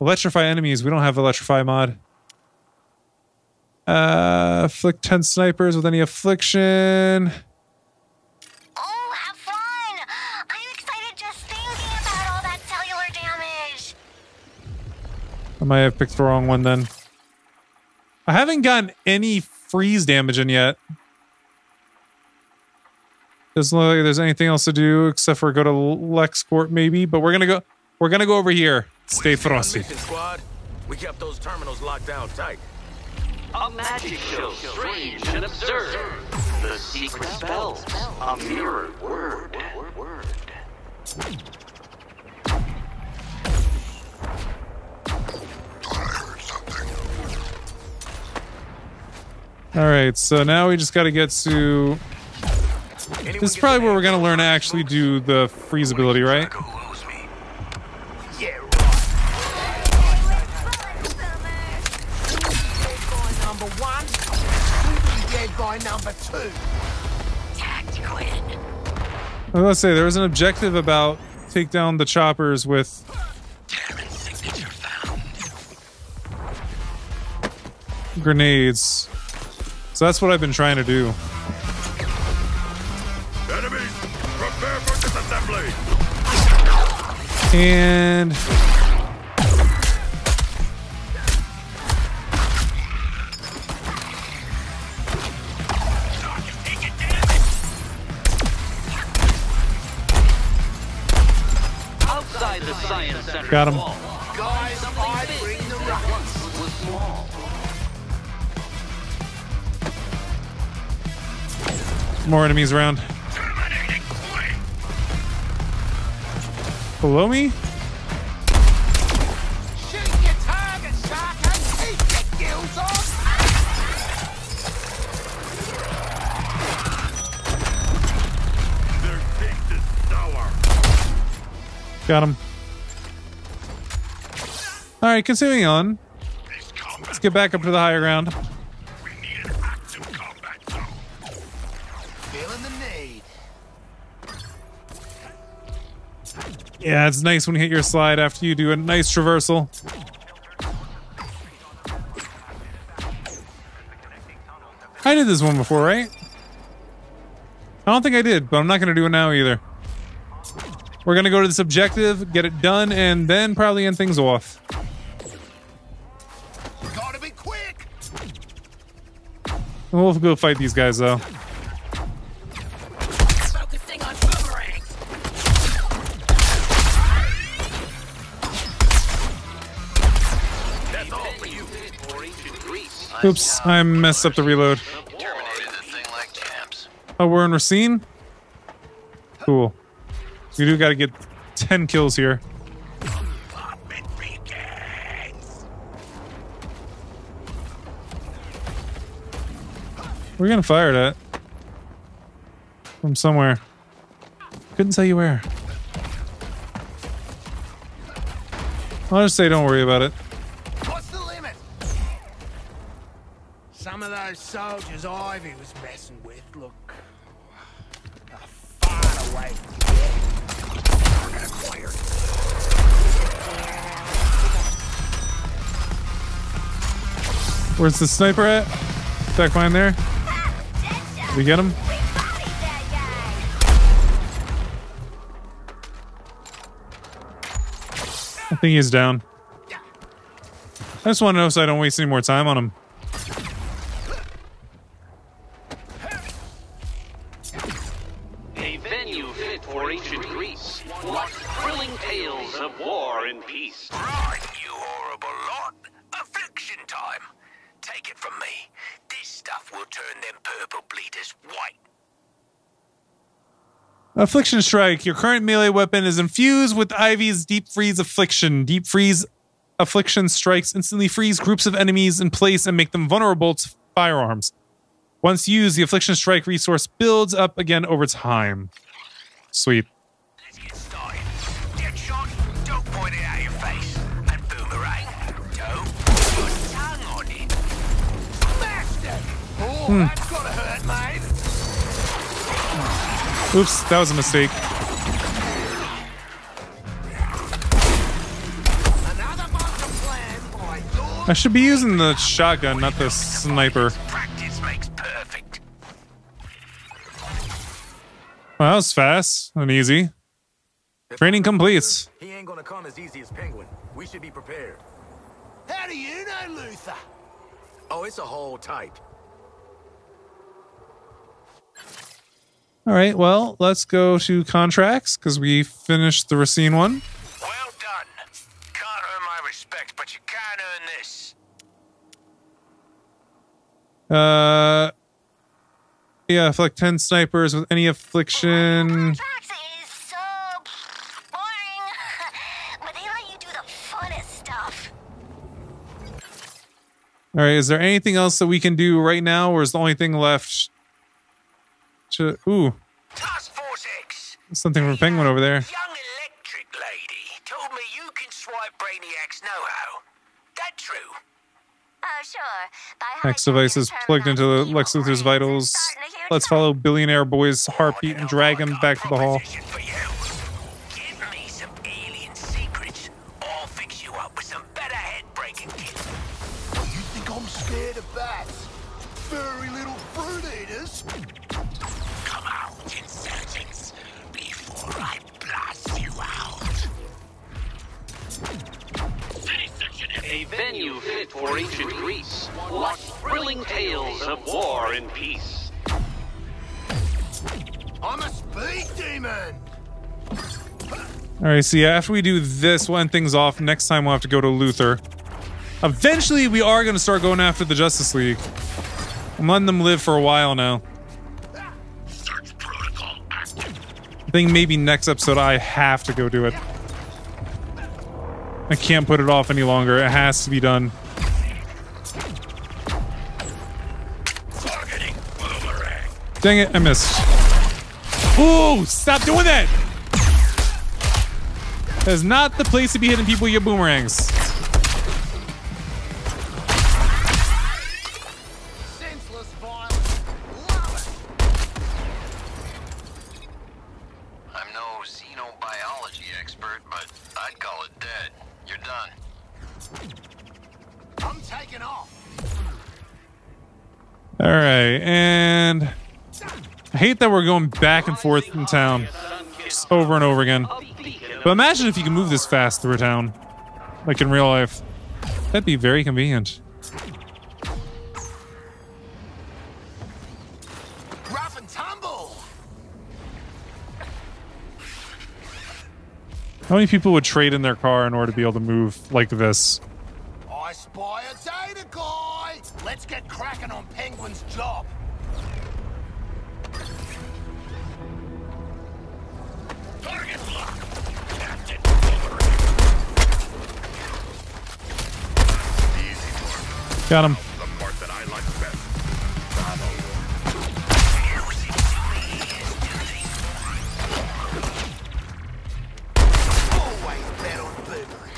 Electrify enemies. We don't have electrify mod. Uh, afflict 10 snipers with any affliction. Oh, have fun! I'm excited just thinking about all that cellular damage. I might have picked the wrong one then. I haven't gotten any freeze damage in yet. Doesn't look like there's anything else to do except for go to LexCorp maybe, but we're gonna go we're gonna go over here. Stay frosty. Mission squad. We kept those terminals locked down tight. A magic show, strange and absurd. The secret spells, a mirrored word. All right, so now we just got to get to. This is probably where we're gonna learn to actually do the freeze ability, right? Yeah, right. Number one, we'll be dead by number two. Quinn. I was gonna say there was an objective about take down the choppers with grenades. So that's what I've been trying to do. Enemies, prepare for disassembly. And was him. more enemies around. Below me? Got your All right, continuing on. Let's get back up to the higher ground. Yeah, it's nice when you hit your slide after you do a nice traversal. I did this one before, right? I don't think I did, but I'm not going to do it now either. We're going to go to this objective, get it done, and then probably end things off. We'll go fight these guys, though. Oops, I messed up the reload. Oh, we're in Racine? Cool. We do got to get 10 kills here. We're gonna fire it at. From somewhere. Couldn't tell you where. I'll just say don't worry about it. What's the limit? Some of those soldiers Ivy was messing with look are far away. Where's the sniper at? Back behind there? We get him? I think he's down. I just want to know so I don't waste any more time on him. Affliction Strike. Your current melee weapon is infused with Ivy's Deep Freeze Affliction. Deep Freeze Affliction strikes instantly freeze groups of enemies in place and make them vulnerable to firearms. Once used, the Affliction Strike resource builds up again over time. Sweet. Deadshot, Oops, that was a mistake. I should be using the shotgun, not the sniper. Practice. Well, that was fast and easy. Training completes. He ain't gonna come as easy as Penguin. We should be prepared. How do you know, Luthor? Oh, it's a whole type. All right, well, let's go to contracts because we finished the Racine one. Well done. Can't earn my respect, but you can earn this. Uh, yeah, afflict 10 snipers with any affliction. Contracts is so All right, is there anything else that we can do right now, or is the only thing left to. Ooh. Something from Penguin over there. Young electric lady told me you can swipe Brainiac's know-how. That true? Oh, sure. X device is plugged into the Lex Luthor's vitals. Let's follow billionaire boy's heartbeat and drag him back to the hall. Fit ancient Greece. Watch thrilling tales of war and peace. I'm a speed demon! All right, so yeah, after we do this, we'll end things off. Next time, we'll have to go to Luthor. Eventually, we are going to start going after the Justice League. I'm letting them live for a while now. I think maybe next episode I have to go do it. I can't put it off any longer. It has to be done. Dang it, I missed. Ooh, stop doing that! That is not the place to be hitting people with your boomerangs. Hate that we're going back and forth in town just over and over again. But imagine if you can move this fast through a town, like in real life. That'd be very convenient. Rough and tumble! How many people would trade in their car in order to be able to move like this? I spy a data guy! Let's get cracking on Penguin's job. On boomerang.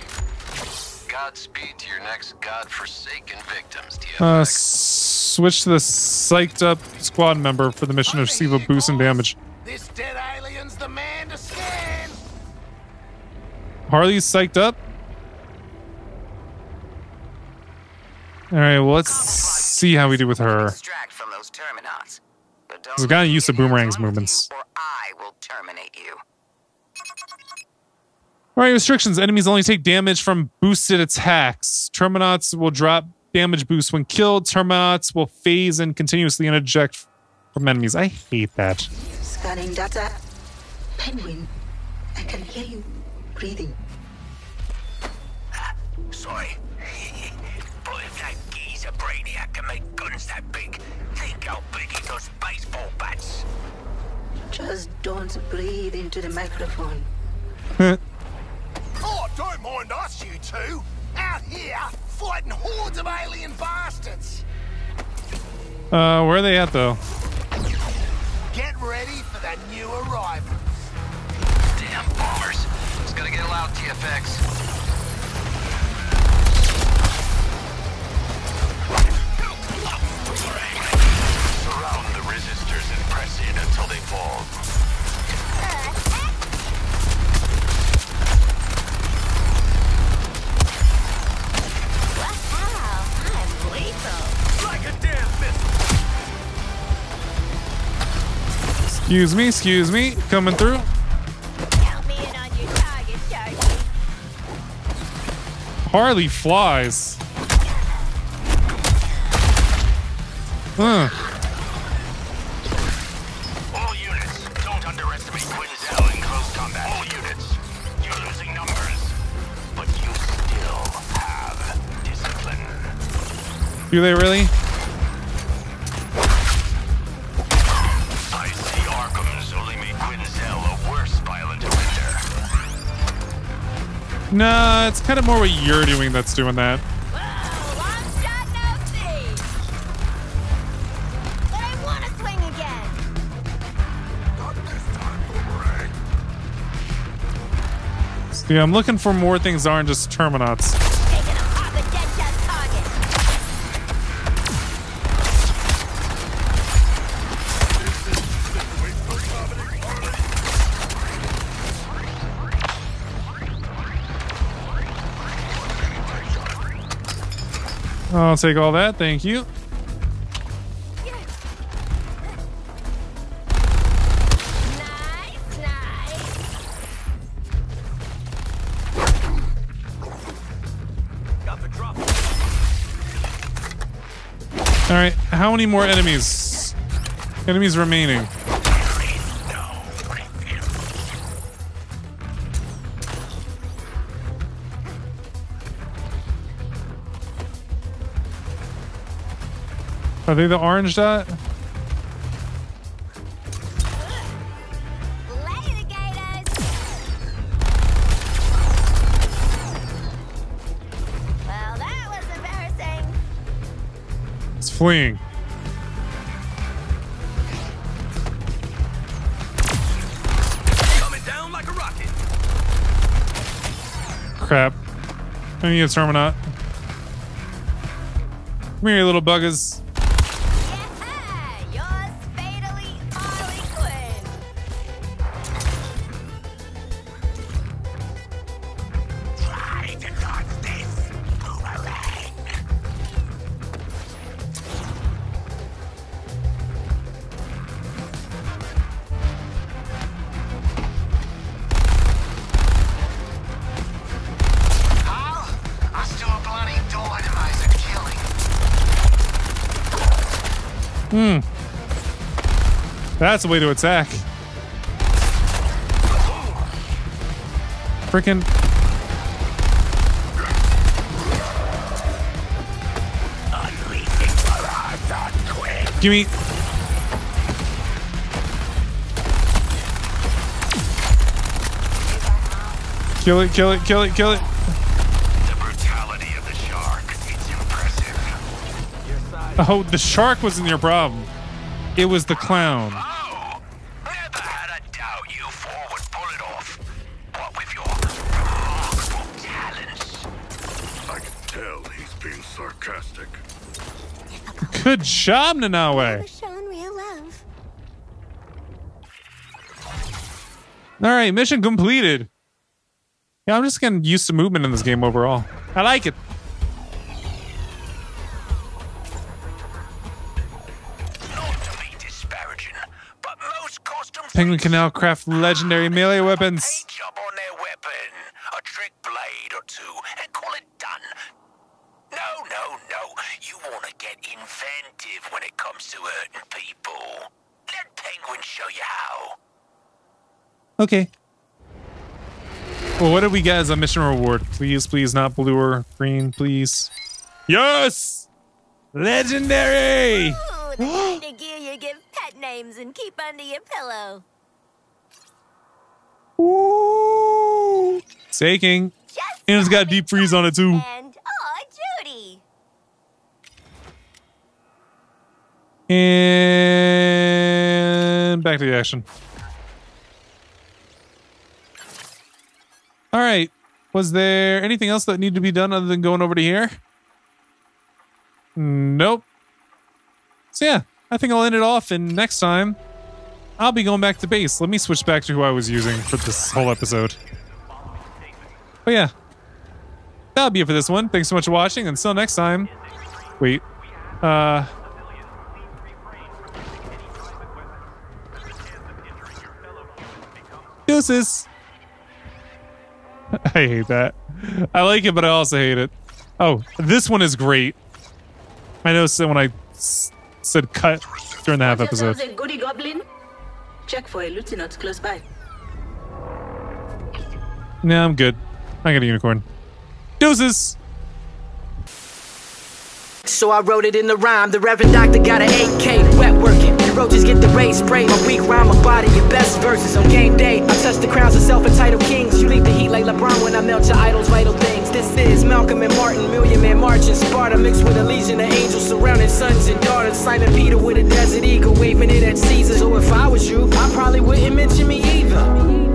Godspeed to your next godforsaken victims, TF. Uh, switch to the psyched up squad member for the mission to receive a boost in damage. This dead alien's the man to scan! Harley's psyched up. All right, well, let's see how we do with her. We've gotten used to Boomerang's movements. All right, restrictions. Enemies only take damage from boosted attacks. Terminauts will drop damage boost when killed. Terminauts will phase and continuously and eject from enemies. I hate that. Scanning data. Penguin, I can hear you breathing. Sorry. but if that geezer Brainiac can make guns that big, think how big he does baseball bats. Just don't breathe into the microphone. Oh, don't mind us, you two. Out here, fighting hordes of alien bastards. Uh, where are they at though? Get ready for the new arrival. Damn bombers. Gonna get loud, TFX. Surround the resistors and press in until they fall. Wow, I'm lethal. Like a damn missile. Excuse me, excuse me. Coming through. Harley flies. Nah, it's kind of more what you're doing that's doing that. Whoa, long shot, no see. But I want to swing again. See, I'm looking for more things that aren't just Terminauts. I'll take all that, thank you. All right, how many more enemies? Enemies remaining. Are they the orange dot? Later, Gators. Well, that was embarrassing. It's fleeing. Coming down like a rocket. Crap. I need a Terminaut. Come here, you little buggers. That's the way to attack. Freaking. Give me. Kill it, kill it, kill it, kill it. The brutality of the shark, it's impressive. Oh, the shark wasn't your problem. It was the clown. Good job, Nanaue. Shown real love. All right, mission completed. Yeah, I'm just getting used to movement in this game overall. I like it. Not to be disparaging, but most custom Penguin can now craft legendary melee weapons. paint job on their weapon, a trick blade or two, and call it done. No, no, no. You want to get inventive when it comes to hurting people. Let Penguin show you how. Okay. Well, what did we get as a mission reward? Please, please, not blue or green, please. Yes! Legendary! Ooh, the kind of gear you give pet names and keep under your pillow. Ooh. Staking. And it's got deep freeze on it too. And, oh, Judy. And back to the action. All right. Was there anything else that needed to be done other than going over to here? Nope. So yeah, I think I'll end it off and next time I'll be going back to base. Let me switch back to who I was using for this whole episode. But yeah. That'll be it for this one. Thanks so much for watching. And until next time. Wait. Uh Deuces. I hate that. I like it, but I also hate it. Oh, this one is great. I noticed it when I s- said cut during the half episode. a goody goblin? Check for a lieutenant close by. Nah, I'm good. I got a unicorn. Deuces. So I wrote it in the rhyme. The Reverend Doctor got an 8K wet working. The roaches get the rain spray. My weak rhyme, my body, your best verses on game day. I touch the crowns of self-entitled kings. You leave the heat like LeBron when I melt your idols' vital things. This is Malcolm and Martin, Million Man March in Sparta, mixed with a legion of angels surrounding sons and daughters. Simon Peter with a desert eagle, waving it at Caesar. So if I was you, I probably wouldn't mention me either.